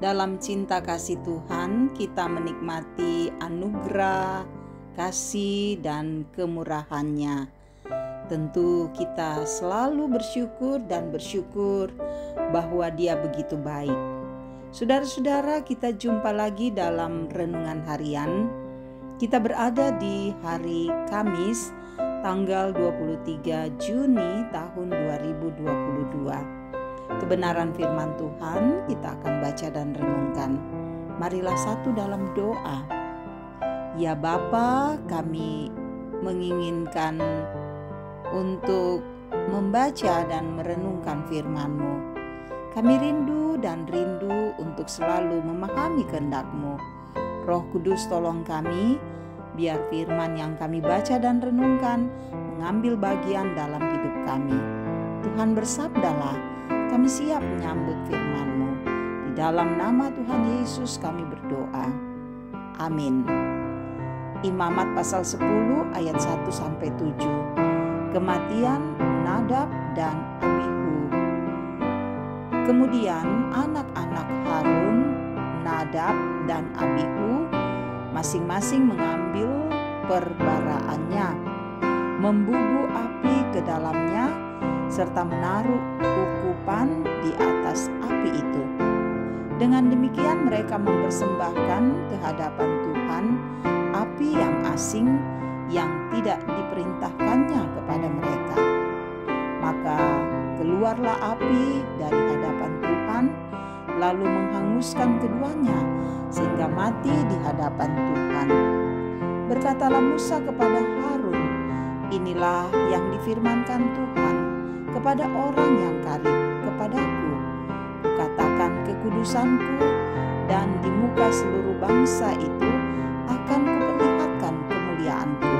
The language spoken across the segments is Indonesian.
Dalam cinta kasih Tuhan, kita menikmati anugerah, kasih, dan kemurahannya. Tentu kita selalu bersyukur dan bersyukur bahwa Dia begitu baik. Saudara-saudara, kita jumpa lagi dalam renungan harian. Kita berada di hari Kamis, tanggal 23 Juni tahun 2022 kebenaran firman Tuhan kita akan baca dan renungkan. Marilah satu dalam doa. Ya Bapa, kami menginginkan untuk membaca dan merenungkan firman-Mu. Kami rindu dan rindu untuk selalu memahami kehendak-Mu. Roh Kudus tolong kami, biar firman yang kami baca dan renungkan mengambil bagian dalam hidup kami. Tuhan bersabdalah, kami siap menyambut firman-Mu. Di dalam nama Tuhan Yesus kami berdoa. Amin. Imamat pasal 10 ayat 1 sampai 7. Kematian Nadab dan Abihu. Kemudian anak-anak Harun, Nadab dan Abihu masing-masing mengambil perbaraannya, membubu api ke dalamnya serta menaruh ukupan di atas api itu. Dengan demikian mereka mempersembahkan ke hadapan Tuhan api yang asing yang tidak diperintahkannya kepada mereka. Maka keluarlah api dari hadapan Tuhan lalu menghanguskan keduanya sehingga mati di hadapan Tuhan. Berkatalah Musa kepada Harun, inilah yang difirmankan Tuhan kepada orang yang karib kepadaku. Kukatakan kekudusanku dan di muka seluruh bangsa itu akan kuperlihatkan kemuliaanku.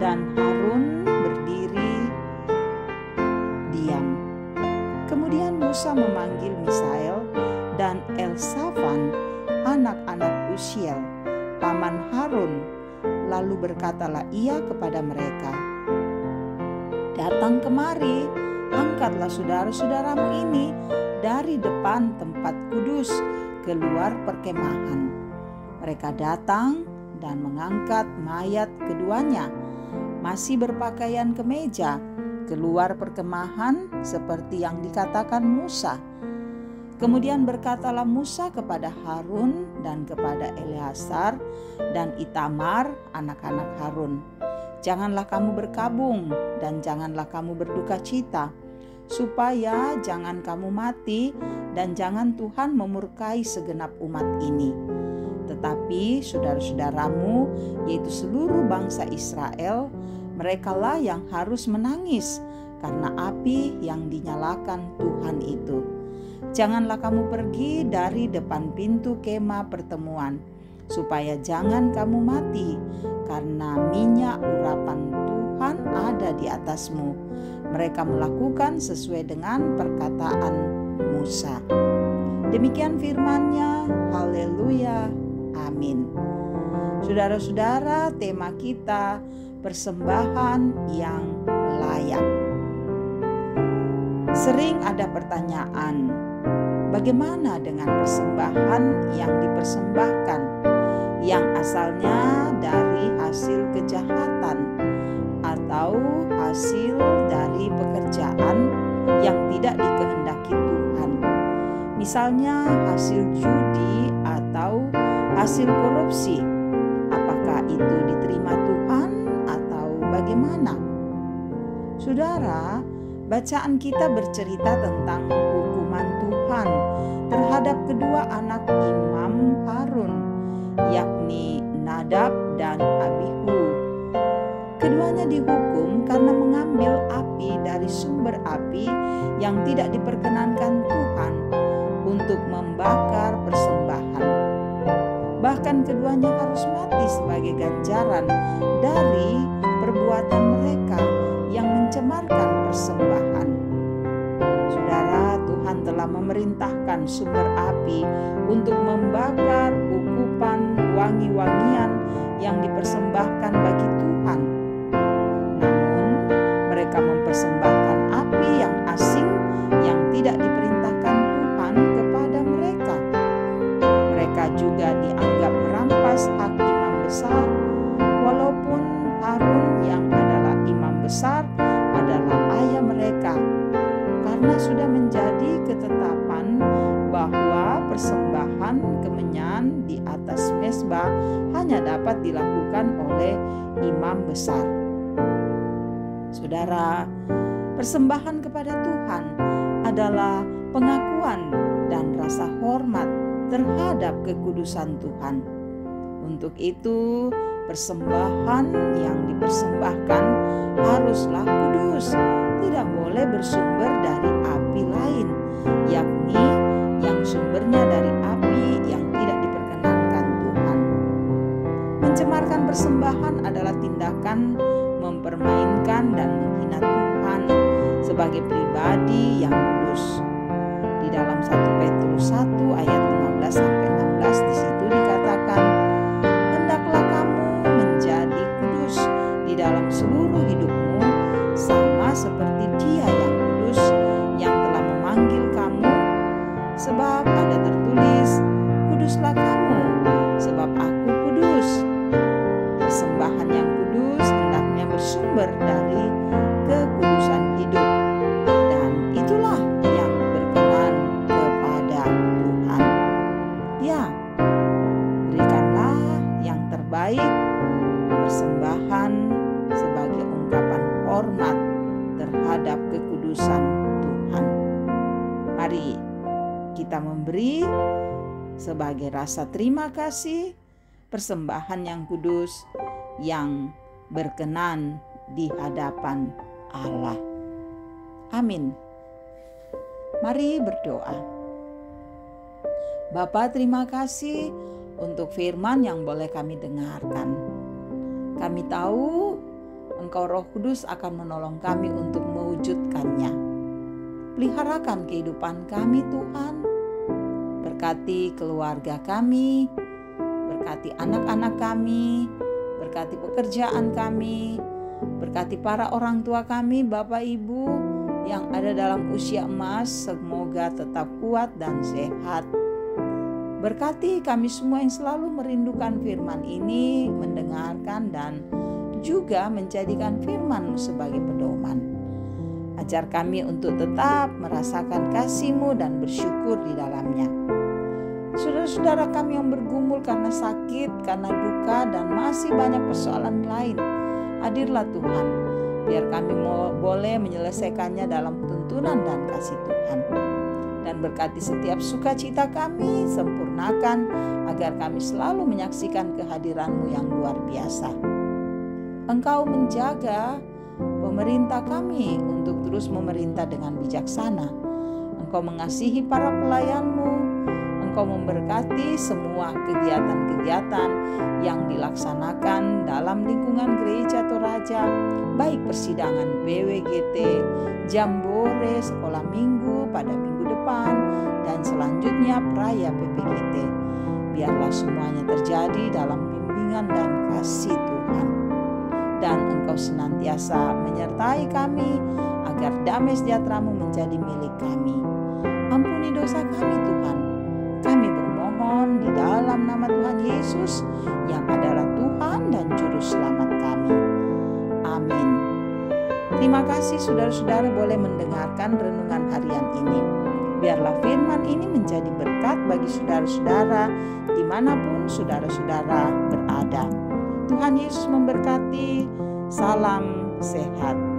Dan Harun berdiri diam. Kemudian Musa memanggil Misael dan Elsafan, anak-anak Usiel, paman Harun, lalu berkatalah ia kepada mereka, Datang kemari, angkatlah saudara-saudaramu ini dari depan tempat kudus keluar perkemahan. Mereka datang dan mengangkat mayat keduanya, masih berpakaian kemeja, keluar perkemahan seperti yang dikatakan Musa. Kemudian berkatalah Musa kepada Harun dan kepada Eleazar dan Itamar, anak-anak Harun, Janganlah kamu berkabung dan janganlah kamu berduka cita, supaya jangan kamu mati dan jangan Tuhan memurkai segenap umat ini. Tetapi saudara-saudaramu, yaitu seluruh bangsa Israel, merekalah yang harus menangis karena api yang dinyalakan Tuhan itu. Janganlah kamu pergi dari depan pintu kemah pertemuan, supaya jangan kamu mati, karena minyak urapan Tuhan ada di atasmu. Mereka melakukan sesuai dengan perkataan Musa. Demikian firmannya, haleluya, amin. Saudara-saudara, tema kita persembahan yang layak. Sering ada pertanyaan, bagaimana dengan persembahan yang dipersembahkan yang asalnya dari hasil kejahatan atau hasil dari pekerjaan yang tidak dikehendaki Tuhan. Misalnya hasil judi atau hasil korupsi. Apakah itu diterima Tuhan atau bagaimana? Saudara, bacaan kita bercerita tentang hukuman Tuhan terhadap kedua anak Imam Harun yakni Nadab dan Abihu. Keduanya dihukum karena mengambil api dari sumber api yang tidak diperkenankan Tuhan untuk membakar persembahan. Bahkan keduanya harus mati sebagai ganjaran dari perbuatan mereka yang mencemarkan persembahan. Telah memerintahkan sumber api untuk membakar ukupan wangi-wangian yang dipersembahkan bagi Tuhan. Hanya dapat dilakukan oleh imam besar. Saudara, persembahan kepada Tuhan adalah pengakuan dan rasa hormat terhadap kekudusan Tuhan. Untuk itu, persembahan yang dipersembahkan tindakan mempermainkan dan menghina Tuhan sebagai pribadi yang kudus. Terbaik persembahan sebagai ungkapan hormat terhadap kekudusan Tuhan. Mari kita memberi sebagai rasa terima kasih persembahan yang kudus yang berkenan di hadapan Allah. Amin. Mari berdoa. Bapa, terima kasih untuk firman yang boleh kami dengarkan. Kami tahu Engkau Roh Kudus akan menolong kami untuk mewujudkannya. Peliharakan kehidupan kami, Tuhan. Berkati keluarga kami, berkati anak-anak kami, berkati pekerjaan kami, berkati para orang tua kami, Bapak Ibu yang ada dalam usia emas, semoga tetap kuat dan sehat. Berkati kami semua yang selalu merindukan firman ini, mendengarkan dan juga menjadikan firman sebagai pedoman. Ajar kami untuk tetap merasakan kasih-Mu dan bersyukur di dalamnya. Saudara-saudara kami yang bergumul karena sakit, karena duka, dan masih banyak persoalan lain, hadirlah Tuhan, biar kami boleh menyelesaikannya dalam tuntunan dan kasih Tuhan. Dan berkati setiap sukacita kami, sempurnakan agar kami selalu menyaksikan kehadiran-Mu yang luar biasa. Engkau menjaga pemerintah kami untuk terus memerintah dengan bijaksana. Engkau mengasihi para pelayan-Mu, Engkau memberkati semua kegiatan-kegiatan yang dilaksanakan dalam lingkungan gereja Toraja, baik persidangan BWGT, jambore, sekolah minggu pada minggu depan, dan selanjutnya peraya PPGT. Biarlah semuanya terjadi dalam bimbingan dan kasih Tuhan. Dan Engkau senantiasa menyertai kami agar damai sejahtera-Mu menjadi milik kami. Ampuni dosa kami Tuhan. Kami bermohon di dalam nama Tuhan Yesus yang adalah Tuhan dan Juru Selamat kami. Amin. Terima kasih saudara-saudara boleh mendengarkan renungan harian menjadi berkat bagi saudara-saudara di mana pun saudara-saudara berada. Tuhan Yesus memberkati. Salam sehat.